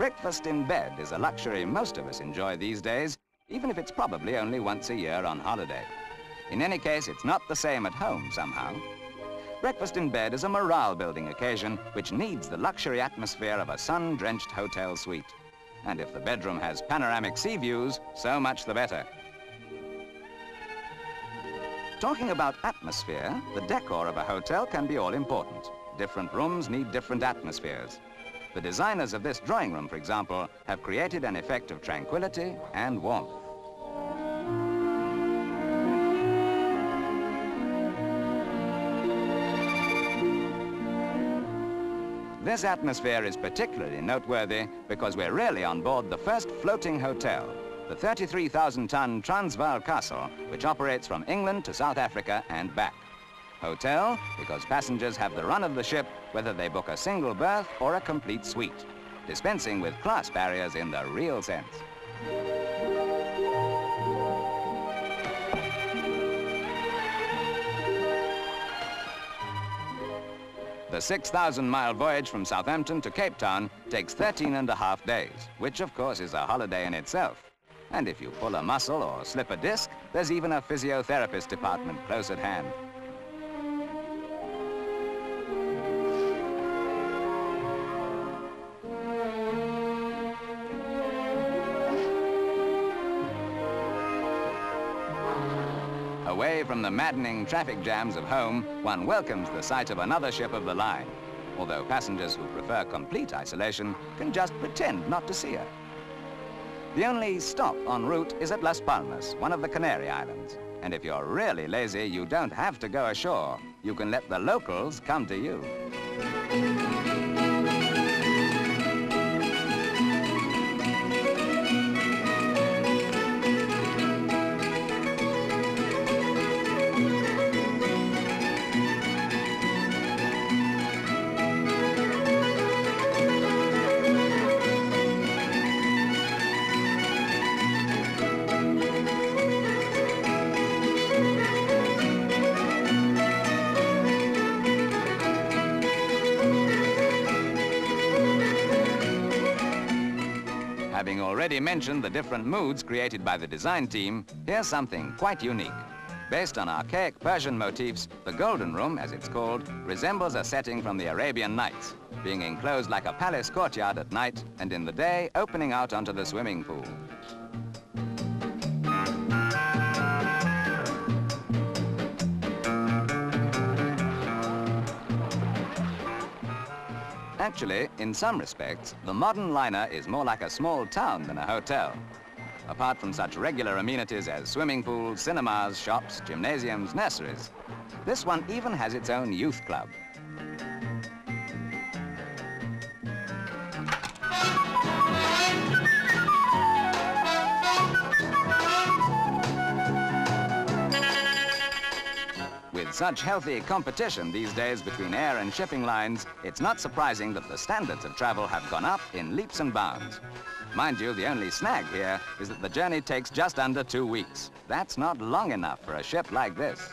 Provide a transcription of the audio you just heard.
Breakfast in bed is a luxury most of us enjoy these days, even if it's probably only once a year on holiday. In any case, it's not the same at home somehow. Breakfast in bed is a morale-building occasion which needs the luxury atmosphere of a sun-drenched hotel suite. And if the bedroom has panoramic sea views, so much the better. Talking about atmosphere, the decor of a hotel can be all important. Different rooms need different atmospheres. The designers of this drawing room, for example, have created an effect of tranquility and warmth. This atmosphere is particularly noteworthy because we're really on board the first floating hotel, the 33,000-ton Transvaal Castle, which operates from England to South Africa and back. Hotel, because passengers have the run of the ship whether they book a single berth or a complete suite, dispensing with class barriers in the real sense. The 6,000-mile voyage from Southampton to Cape Town takes 13 and a half days, which of course is a holiday in itself. And if you pull a muscle or slip a disc, there's even a physiotherapist department close at hand. Away from the maddening traffic jams of home, one welcomes the sight of another ship of the line, although passengers who prefer complete isolation can just pretend not to see her. The only stop en route is at Las Palmas, one of the Canary Islands. And if you're really lazy, you don't have to go ashore. You can let the locals come to you. Having already mentioned the different moods created by the design team, here's something quite unique. Based on archaic Persian motifs, the Golden Room, as it's called, resembles a setting from the Arabian Nights, being enclosed like a palace courtyard at night and in the day opening out onto the swimming pool. Actually, in some respects, the modern liner is more like a small town than a hotel. Apart from such regular amenities as swimming pools, cinemas, shops, gymnasiums, nurseries, this one even has its own youth club. Such healthy competition these days between air and shipping lines, it's not surprising that the standards of travel have gone up in leaps and bounds. Mind you, the only snag here is that the journey takes just under two weeks. That's not long enough for a ship like this.